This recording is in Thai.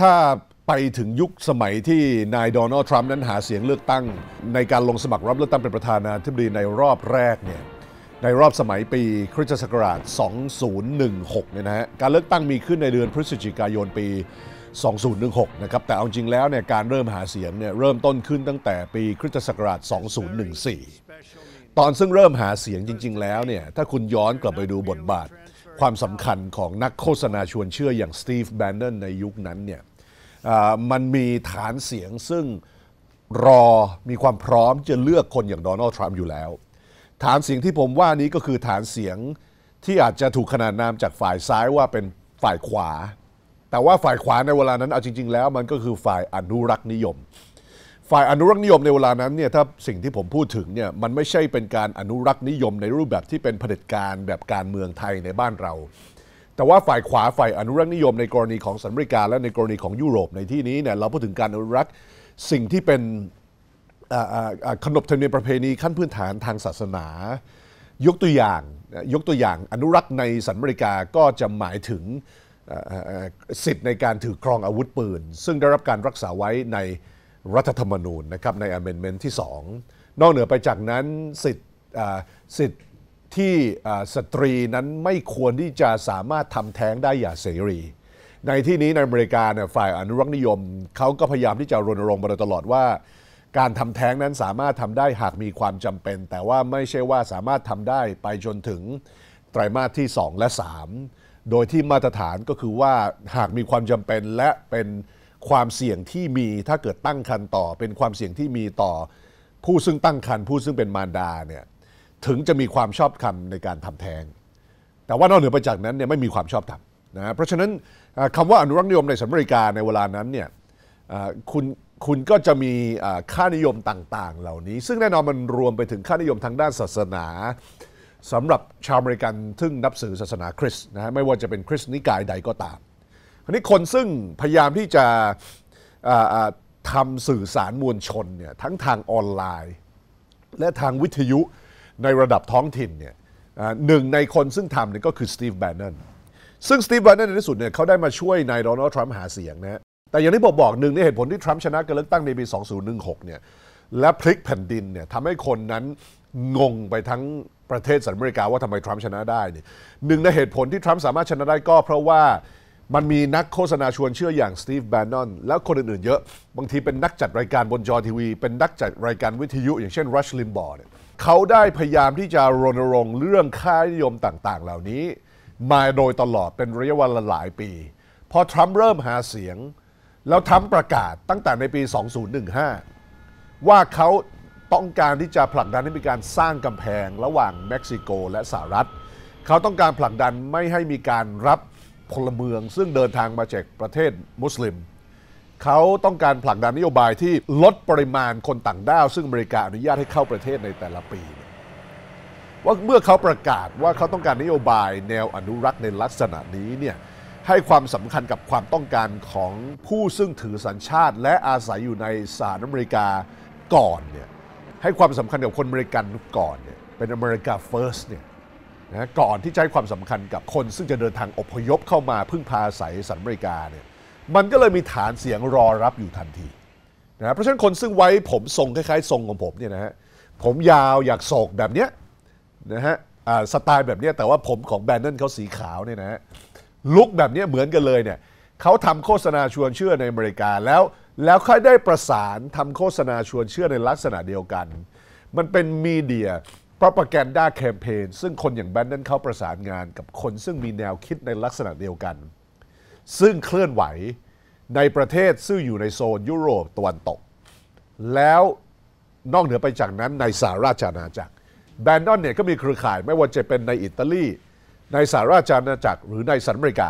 ถ้าไปถึงยุคสมัยที่นายโดนัลด์ทรัมป์นั้นหาเสียงเลือกตั้ง ในการลงสมัครรับเลือกตั้งเป็นประธานาธิบดีในรอบแรกเนี่ยในรอบสมัยปีคริสตศักราช 2016 เนี่ยนะฮะ การเลือกตั้งมีขึ้นในเดือนพฤศจิกายนปี 2016 นะครับ แต่เอาจริงแล้วเนี่ยการเริ่มหาเสียงเนี่ยเริ่มต้นขึ้นตั้งแต่ปีคริสตศักราช 2014 ตอนซึ่งเริ่มหาเสียงจริง ๆ แล้วเนี่ยถ้าคุณย้อนกลับไปดูบทบาท ความสำคัญของนักโฆษณาชวนเชื่ออย่างสตีฟแบนเนนในยุคนั้นเนี่ย มันมีฐานเสียงซึ่งรอมีความพร้อมจะเลือกคนอย่างโดนัลด์ทรัมป์อยู่แล้ว ฐานเสียงที่ผมว่านี้ก็คือฐานเสียงที่อาจจะถูกขนานนามจากฝ่ายซ้ายว่าเป็นฝ่ายขวา แต่ว่าฝ่ายขวาในเวลานั้นเอาจริง ๆ แล้วมันก็คือฝ่ายอนุรักษ์นิยม ฝ่ายอนุรักษ์นิยมในเวลานั้นเนี่ยถ้าสิ่งที่ผมพูดถึงเนี่ยมันไม่ใช่เป็นการอนุรักษ์นิยมในรูปแบบที่เป็นเผด็จการแบบการเมืองไทยในบ้านเรา แต่ว่าฝ่ายขวาฝ่ายอนุรักษ์นิยมในกรณีของสหรัฐอเมริกาและในกรณีของยุโรปในที่นี้เนี่ยเราพูดถึงการอนุรักษ์สิ่งที่เป็นขนบธรรมเนียมประเพณีขั้นพื้นฐานทางศาสนา ยกตัวอย่างยกตัวอย่างอนุรักษ์ในสหรัฐอเมริกาก็จะหมายถึงสิทธิ์ในการถือครองอาวุธปืน ซึ่งได้รับการรักษาไว้ในรัฐธรรมนูญนะครับใน Amendment ที่ 2 นอกเหนือไปจากนั้นสิทธิ์สิทธิ์ ที่สตรีนั้นไม่ควรที่จะสามารถทำแท้งได้อย่างเสรี ในที่นี้ในอเมริกาเนี่ยฝ่ายอนุรักษ์นิยม เขาก็พยายามที่จะรณรงค์มาโดยตลอดว่า การทำแท้งนั้นสามารถทำได้หากมีความจำเป็น แต่ว่าไม่ใช่ว่าสามารถทำได้ไปจนถึงไตรมาสที่ 2 และ 3 โดยที่มาตรฐานก็คือว่าหากมีความจำเป็นและเป็นความเสี่ยงที่มีถ้าเกิดตั้งครรภ์ต่อ เป็นความเสี่ยงที่มีต่อ ผู้ซึ่งตั้งครรภ์ผู้ซึ่งเป็นมารดาเนี่ย ถึงจะมีความชอบธรรมในการทำแท้ง แต่ว่านอกเหนือไปจากนั้นเนี่ยไม่มีความชอบธรรมนะเพราะฉะนั้นเอ่อคำว่าอนุรักษ์นิยมในสหรัฐอเมริกาในเวลานั้นเนี่ยคุณคุณก็จะมีค่านิยมต่างๆ เหล่านี้ ซึ่งแน่นอนมันรวมไปถึงค่านิยมทางด้านศาสนาสำหรับชาวอเมริกันซึ่งนับถือศาสนาคริสต์นะฮะไม่ว่าจะเป็นคริสต์นิกายใดก็ตามคราวนี้คนซึ่งพยายามที่จะอ่าอ่าทำสื่อสารมวลชนเนี่ยทั้งทางออนไลน์ และทางวิทยุ ในระดับท้องถิ่นเนี่ยหนึ่งในคนซึ่งทำเนี่ยก็คือสตีฟแบนนนซึ่งสตีฟแบนนนในที่สุดเนี่ยเขาได้มาช่วยนายโดนัลด์ทรัมป์หาเสียงนะฮะแต่อย่างที่ผมบอกหนึ่งในเหตุผลที่ทรัมป์ชนะการเลือกตั้งในปี 2016 เนี่ยและพลิกแผ่นดินเนี่ยทำให้คนนั้นงงไปทั้งประเทศสหรัฐอเมริกาว่าทำไมทรัมป์ชนะได้เนี่ยหนึ่งในเหตุผลที่ทรัมป์สามารถชนะได้ก็เพราะว่า มันมีนักโฆษณาชวนเชื่ออย่างสตีฟแบนนอนแล้วคนอื่นๆ เยอะ บางทีเป็นนักจัดรายการบนจอทีวี เป็นนักจัดรายการวิทยุ อย่างเช่นรัชลิมบอร์เนี่ยเขาได้พยายามที่จะรณรงค์เรื่องค่านิยมต่างๆ เหล่านี้ มาโดยตลอดเป็นระยะเวลาหลายปี พอทรัมป์เริ่มหาเสียง แล้วทรัมป์ประกาศตั้งแต่ในปี 2015 ว่าเขาต้องการที่จะผลักดันให้มีการสร้างกำแพงระหว่างเม็กซิโกและสหรัฐ เขาต้องการผลักดันไม่ให้มีการรับ พลเมืองซึ่งเดินทางมาจากประเทศมุสลิม เขาต้องการผลักดันนโยบายที่ลดปริมาณคนต่างด้าว ซึ่งอเมริกาอนุญาตให้เข้าประเทศในแต่ละปี ว่าเมื่อเขาประกาศว่าเขาต้องการนโยบายแนวอนุรักษ์ในลักษณะนี้เนี่ยให้ความสำคัญกับความต้องการของผู้ซึ่งถือสัญชาติ และอาศัยอยู่ในสหรัฐอเมริกาก่อนเนี่ยให้ความสำคัญกับคนอเมริกันก่อนเนี่ยเป็นอเมริกาเฟิร์สเนี่ย นะก่อนที่จะให้ความสำคัญกับคนซึ่งจะเดินทางอพยพเข้ามาพึ่งพาอาศัยสหรัฐอเมริกาเนี่ยมันก็เลยมีฐานเสียงรอรับอยู่ทันทีนะเพราะฉะนั้นคนซึ่งไว้ผมทรงคล้ายๆ ทรงของผมเนี่ยนะฮะผมยาวอยากโศกแบบเนี้ยนะฮะสไตล์แบบเนี้ยแต่ว่าผมของแบรนดนเขาสีขาวเนี่ยนะฮะลุกแบบเนี้ยเหมือนกันเลยเนี่ยเขาทำโฆษณาชวนเชื่อในอเมริกาแล้วแล้วค่อยได้ประสานทำโฆษณาชวนเชื่อในลักษณะเดียวกัน มันเป็นมีเดีย propaganda campaign ซึ่งคนอย่างแบรนดนเขาประสานงานกับคนซึ่งมีแนวคิดในลักษณะเดียวกัน ซึ่งเคลื่อนไหวในประเทศซึ่งอยู่ในโซนยุโรปตะวันตก แล้วนอกเหนือไปจากนั้นในสหราชอาณาจักรแบนดอนเนี่ยก็มีเครือข่ายไม่ว่าจะเป็นในอิตาลี ในสหราชอาณาจักรหรือในสหรัฐอเมริกา